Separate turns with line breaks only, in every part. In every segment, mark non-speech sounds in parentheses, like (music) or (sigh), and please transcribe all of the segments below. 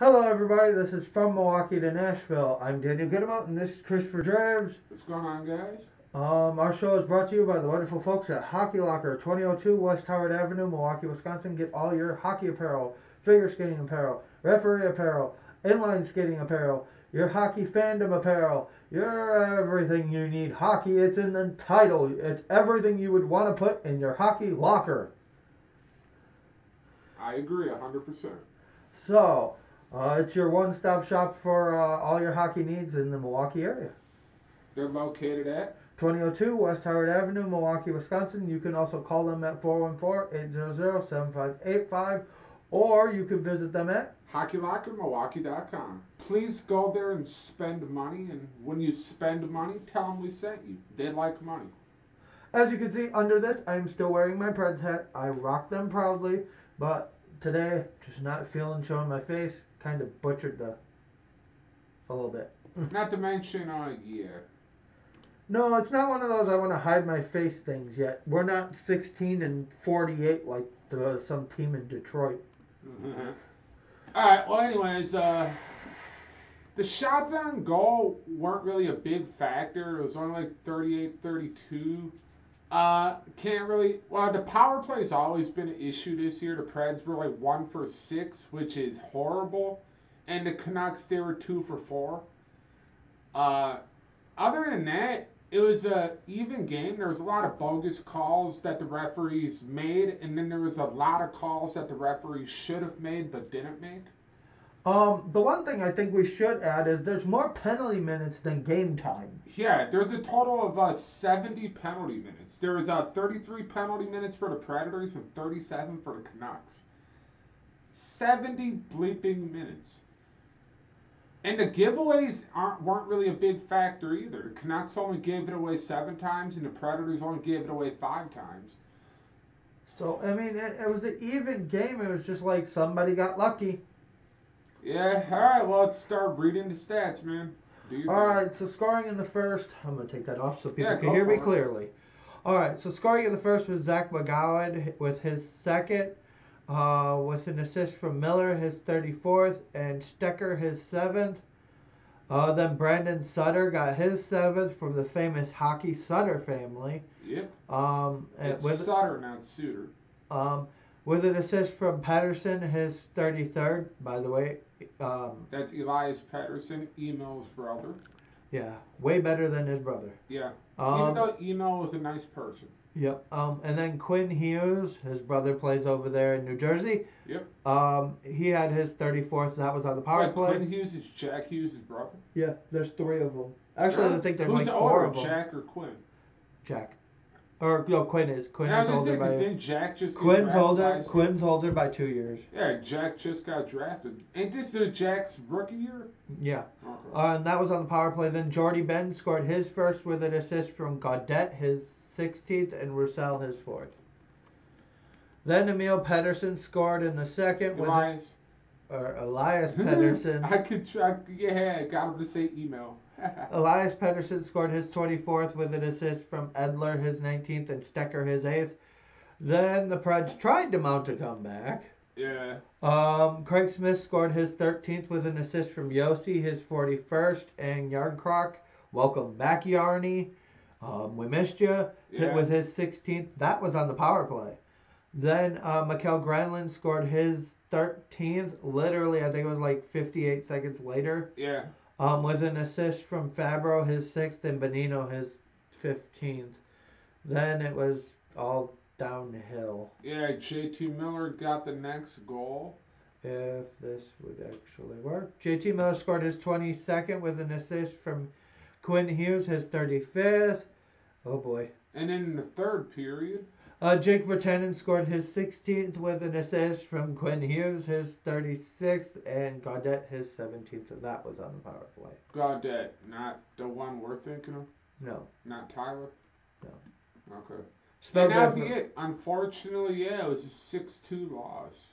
Hello, everybody. This is from Milwaukee to Nashville. I'm Daniel Goodamont, and this is Christopher Draves.
What's going on, guys?
Um, our show is brought to you by the wonderful folks at Hockey Locker, 2002 West Howard Avenue, Milwaukee, Wisconsin. Get all your hockey apparel, figure skating apparel, referee apparel, inline skating apparel, your hockey fandom apparel, your everything you need hockey. It's in the title. It's everything you would want to put in your hockey locker.
I agree 100%.
So, uh, it's your one-stop shop for uh, all your hockey needs in the Milwaukee area.
They're located at
2002 West Howard Avenue, Milwaukee, Wisconsin. You can also call them at 414-800-7585 or you can visit them at
HockeyLockerMilwaukee.com. Please go there and spend money, and when you spend money, tell them we sent you. They like money.
As you can see under this, I'm still wearing my Preds hat. I rock them proudly, but today, just not feeling showing my face. Kind of butchered the a little bit. (laughs)
Not to mention, uh, yeah.
No, it's not one of those I want to hide my face things yet. We're not 16 and 48 like the, some team in Detroit. (laughs)
All right. Well, anyways, uh, the shots on goal weren't really a big factor. It was only like 38, 32. Uh, can't really. Well, the power play's always been an issue this year. The Preds were like one for six, which is horrible, and the Canucks they were two for four. Uh, other than that, it was a even game. There was a lot of bogus calls that the referees made, and then there was a lot of calls that the referees should have made but didn't make.
Um, the one thing I think we should add is there's more penalty minutes than game time.
Yeah, there's a total of uh, 70 penalty minutes. There is uh, 33 penalty minutes for the Predators and 37 for the Canucks. 70 bleeping minutes. And the giveaways aren't weren't really a big factor either. The Canucks only gave it away seven times, and the Predators only gave it away five times.
So I mean, it, it was an even game. It was just like somebody got lucky.
Yeah, all right. Well, let's start reading the stats, man.
All right, so scoring in the first. I'm gonna take that off so people
Yeah,
can hear me
it.
clearly. All right, so scoring in the first was Zach McGowan with his second, uh, with an assist from Miller, his 34th, and Stecher his seventh. Uh, then Brandon Sutter got his seventh from the famous hockey Sutter family.
Yep.
Um, and
It's
with
Sutter, not Suter.
um, with an assist from Pettersson, his 33rd. By the way, um,
That's Elias Pettersson, Emo's brother.
yeah, way better than his brother.
Yeah.
Um,
Even though Emo was a nice person.
Yep. Um, and then Quinn Hughes, his brother plays over there in New Jersey.
Yep.
Um, he had his 34th. That was on the power
Wait,
play.
Quinn Hughes is Jack Hughes' brother.
Yeah, there's three of them. Actually, I think there's
Who's
like
older,
four of them.
Jack or Quinn?
Jack. Or no, Quinn is. Quinn
I
is older by.
then Jack just
Quinn's older.
by-
Quinn's older by two years.
Yeah, Jack just got drafted. Ain't this the Jack's rookie year?
Yeah.
Okay.
Uh, and that was on the power play. Then Jordie Benn scored his first with an assist from Gaudette, his 16th, and Roussel his fourth. Then Emil Pedersen scored in the second with
Elias.
or Elias Pedersen. (laughs)
I could try. Yeah, I got him to say email. (laughs)
Elias Pedersen scored his 24th with an assist from Edler, his 19th, and Stecher, his 8th. Then the Preds tried to mount a comeback.
yeah.
Um, Craig Smith scored his 13th with an assist from Josi, his 41st, and Jarnkrok. Welcome back, Yarny. Um, we missed you. Hit
Yeah.
with his 16th. That was on the power play. Then uh, Mikael Granlund scored his 13th. Literally, I think it was like 58 seconds later.
Yeah.
Um, with an assist from Fabbro, his sixth, and Bonino, his 15th. Then it was all downhill.
Yeah. JT Miller got the next goal.
If this would actually work. JT Miller scored his 22nd with an assist from Quinn Hughes, his 35th. Oh boy.
And then in the third period,
Uh, Jake Virtanen scored his 16th with an assist from Quinn Hughes, his 36th, and Gaudette his 17th. And that was on the power play.
Gaudette, not the one we're thinking of,
No.
not Tyler.
No.
Okay.
Spelled
and that'd be it. Unfortunately, yeah, it was a six-two loss.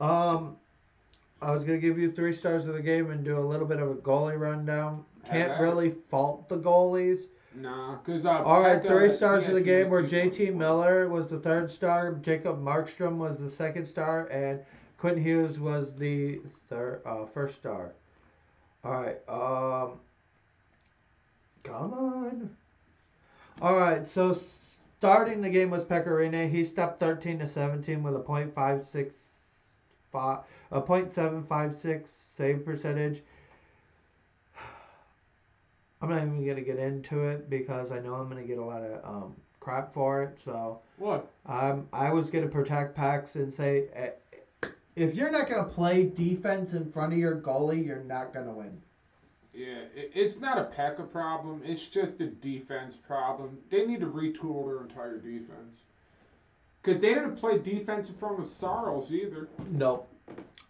Um, I was gonna give you three stars of the game and do a little bit of a goalie rundown. Can't really fault the goalies.
Nah, cause uh,
All right,
Pekka-
three stars of the game were JT. Miller was the third star, Jacob Markstrom was the second star, and Quentin Hughes was the third, uh, first star. All right. Um. Come on. All right. So starting the game was Pekka He stepped 13 to 17 with a .565, a .756 save percentage. I'm not even gonna get into it because I know I'm gonna get a lot of um, crap for it. So
What?
um, I was gonna protect Pax and say, eh, if you're not gonna play defense in front of your goalie, you're not gonna win.
Yeah, it, it's not a Pekka problem. It's just a defense problem. They need to retool their entire defense. Because they didn't play defense in front of Saros either.
No.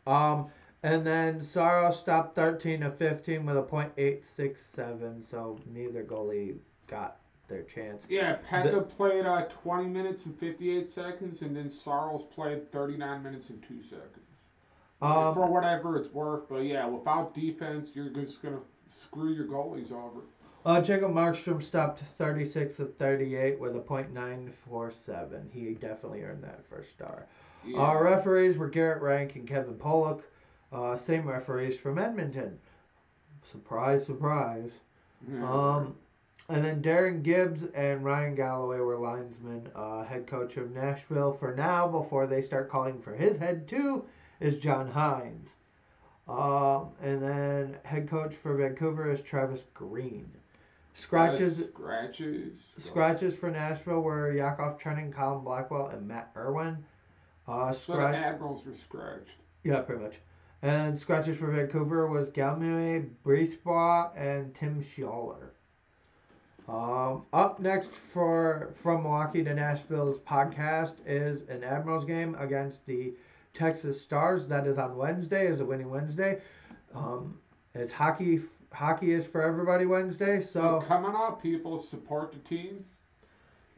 Um, and then Saros stopped 13 to 15 with a .867, so neither goalie got their chance.
Yeah, Pekka played uh, 20 minutes and 58 seconds, and then Saros played 39 minutes and 2 seconds.
Um,
For whatever it's worth, but yeah, without defense, you're just going to screw your goalies over.
Uh, Jacob Markstrom stopped 36 of 38 with a .947. He definitely earned that first star.
Yeah.
Our referees were Garrett Rank and Kevin Pollock. Uh, same referees from Edmonton. Surprise, surprise. Um, and then Darren Gibbs and Ryan Galloway were linesmen. Uh, head coach of Nashville for now, before they start calling for his head too, is John Hynes. Um, and then head coach for Vancouver is Travis Green. Scratches
Uh, scratches.
scratches for Nashville were Yakov Trenin, Colin Blackwell, and Matt Irwin. Uh,
So the Admirals were scratched.
yeah, pretty much. And scratches for Vancouver was Galmue, Brisebois, and Tim Schaller. Um, up next for from Milwaukee to Nashville's podcast is an Admirals game against the Texas Stars. That is on Wednesday. Is a winning Wednesday. Um, it's hockey. Hockey is for everybody Wednesday.
So
So
come on up, people. Support the team.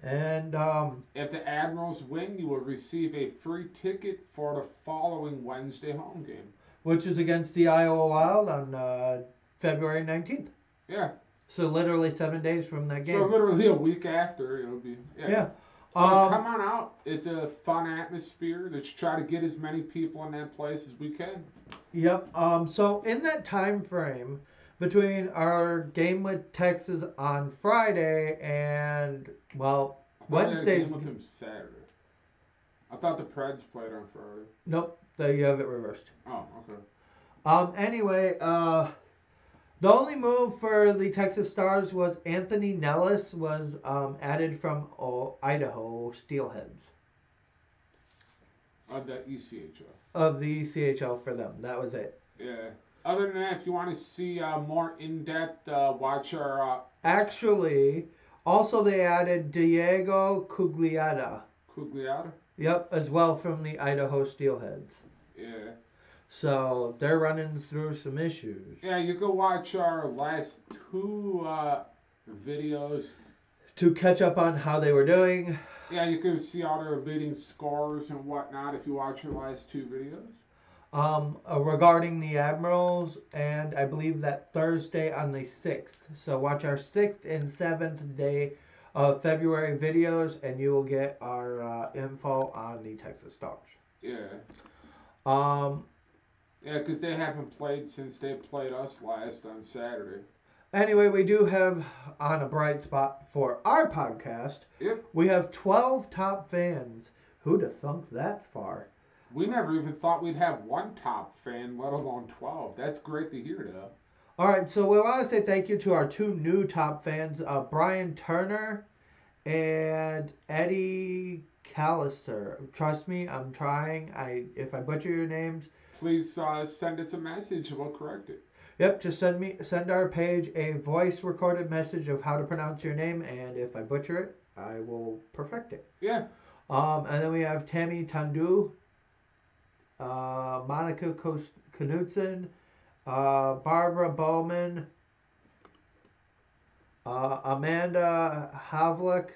and um,
If the Admirals win, you will receive a free ticket for the following Wednesday home game.
Which is against the Iowa Wild on uh, February nineteenth.
Yeah.
So literally seven days from that game.
So literally a week after, it'll be. Yeah.
yeah. Um,
come on out. It's a fun atmosphere. Let's try to get as many people in that place as we can.
Yep. Um, so in that time frame between our game with Texas on Friday and well
I thought they had a
Wednesday's
game with them Saturday. I thought the Preds played on Friday.
nope, there you have it reversed.
Oh, okay.
Um, anyway, uh, the only move for the Texas Stars was Anthony Nellis was um, added from oh, Idaho Steelheads
Of the ECHL.
of the ECHL for them. That was it.
Yeah. Other than that, if you want to see uh, more in depth, uh, watch our. Uh,
Actually, also they added Diego Cuglietta.
Cugliata.
Yep, as well from the Idaho Steelheads.
Yeah.
So they're running through some issues.
Yeah, you go watch our last two uh, videos.
To catch up on how they were doing,
Yeah, you can see all their leading scores and whatnot if you watch your last two videos.
um, uh, regarding the Admirals, and I believe that Thursday on the 6th. So watch our 6th and 7th day of February videos, and you will get our uh, info on the Texas Stars.
Yeah.
Um,
Yeah, because they haven't played since they played us last on Saturday.
Anyway, we do have on a bright spot for our podcast.
Yep.
We have 12 top fans. Who'd have thunk that far?
We never even thought we'd have one top fan, let alone 12. That's great to hear, though.
All right, so we want to say thank you to our two new top fans, uh, Brian Turner and Eddie Callister. Trust me, I'm trying. I if I butcher your names,
Please uh, send us a message we'll correct it.
yep, just send me send our page a voice recorded message of how to pronounce your name, and if I butcher it, I will perfect it.
Yeah.
Um, and then we have Tammy Tandu, uh, Monica Kos- Knudsen, uh, Barbara Bowman, uh, Amanda Havlick,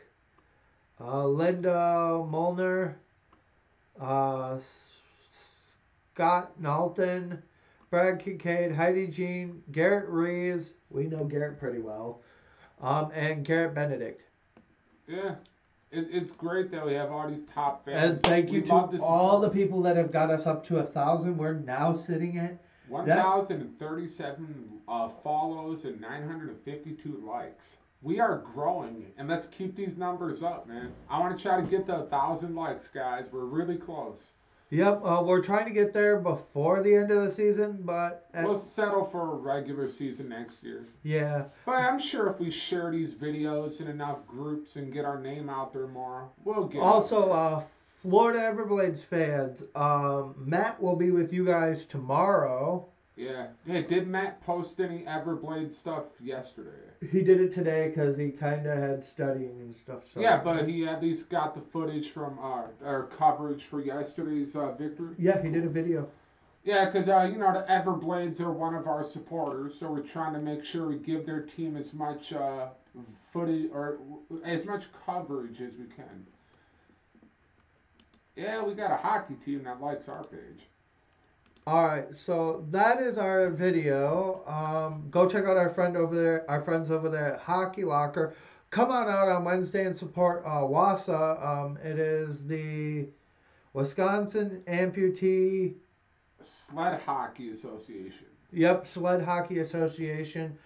uh, Linda Molnar, uh, Scott Knowlton, Brad Kincaid, Heidi Jean, Garrett Rees, we know Garrett pretty well, um, and Garrett Benedict.
Yeah. it, it's great that we have all these top fans.
And thank
We
you to
love this
all the people that have got us up to a thousand. We're now sitting at
1,037 uh, follows and 952 likes. We are growing, and let's keep these numbers up, man. I want to try to get to a thousand likes, guys. We're really close.
Yep, uh, we're trying to get there before the end of the season, but at,
We'll settle for a regular season next year.
yeah,
But I'm sure if we share these videos in enough groups and get our name out there more, we'll get.
Also, uh, Florida Everblades fans, um, Matt will be with you guys tomorrow.
yeah. Hey, did Matt post any Everblade stuff yesterday?
He did it today because he kind of had studying and stuff. So
Yeah, but he at least got the footage from uh, our coverage for yesterday's uh, victory.
yeah, he did a video.
Yeah, because uh, you know the Everblades are one of our supporters, so we're trying to make sure we give their team as much uh, footage or as much coverage as we can. Yeah, we got a hockey team that likes our page.
All right, so that is our video. Um, go check out our friend over there, our friends over there at Hockey Locker. Come on out on Wednesday and support uh, WASA. Um, it is the Wisconsin Amputee
Sled Hockey Association.
Yep, Sled Hockey Association.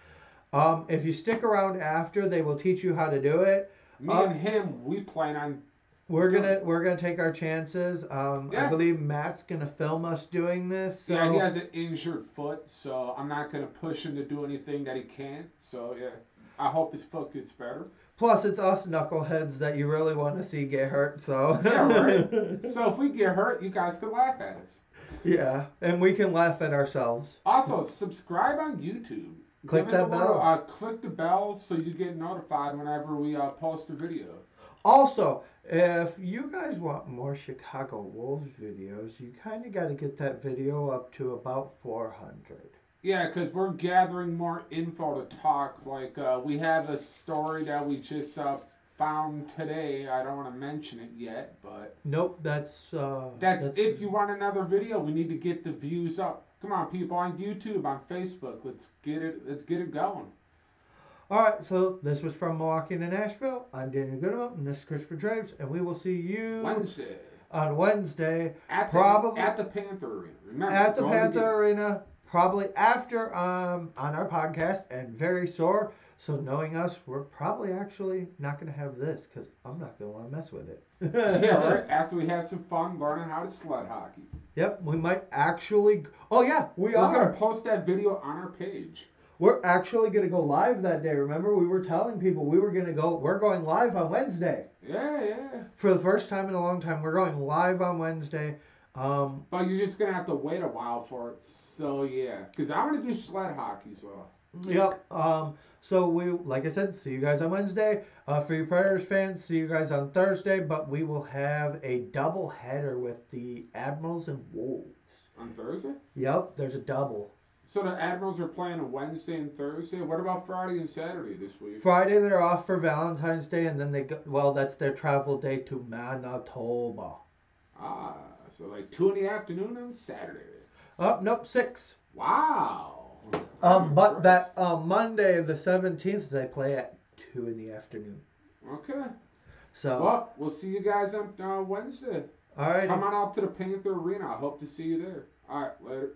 Um, if you stick around after, they will teach you how to do it.
Me
Uh,
and him, we plan on.
We're gonna we're gonna take our chances. Um, I believe Matt's gonna film us doing this. So
Yeah, he has an injured foot, so I'm not gonna push him to do anything that he can't. So yeah, I hope his foot gets better.
plus it's us knuckleheads that you really want to see get hurt. So
Yeah, right. (laughs) So if we get hurt, you guys can laugh at us.
yeah, and we can laugh at ourselves.
Also, subscribe on YouTube.
Click
Give
that
a little,
bell.
Uh, click the bell so you get notified whenever we uh, post a video.
Also, if you guys want more Chicago Wolves videos, you kind of got to get that video up to about 400.
Yeah, because we're gathering more info to talk. Like, uh, we have a story that we just uh, found today. I don't want to mention it yet, but
Nope, that's uh,
that's, if you want another video. We need to get the views up. Come on, people on YouTube, on Facebook. Let's get it. Let's get it going.
All right, so this was from Milwaukee to Nashville. I'm Daniel Goodman, and this is Christopher Draves, and we will see you
Wednesday
on Wednesday
at the,
Probably-
at the Panther Arena. Remember,
at the Panther. Arena, probably after um on our podcast, and very sore. So knowing us, we're probably actually not going to have this because I'm not going to want to mess with it.
yeah, (laughs) right. After we have some fun learning how to sled hockey.
Yep, we might actually. Oh yeah, we
We're
are.
gonna post that video on our page.
We're actually going to go live that day. Remember, we were telling people we were going to go. We're going live on Wednesday
Yeah, yeah.
for the first time in a long time. We're going live on Wednesday. Um,
But you're just gonna have to wait a while for it. So yeah, because I want to do sled hockey. So
Yep. Um, so we, like I said, see you guys on Wednesday. Uh, for you Predators fans, see you guys on Thursday. But we will have a double header with the Admirals and Wolves.
on Thursday.
Yep, there's a double.
So the Admirals are playing on Wednesday and Thursday. What about Friday and Saturday this week?
Friday they're off for Valentine's Day, and then they go. Well, that's their travel day to Manitoba.
Ah, so like two in the afternoon on Saturday.
Oh, nope, six.
Wow.
Um, but that uh, Monday the seventeenth they play at two in the afternoon.
Okay.
So,
Well, we'll see you guys on uh, Wednesday.
all right.
Come on out to the Panther Arena. I hope to see you there. All right, later.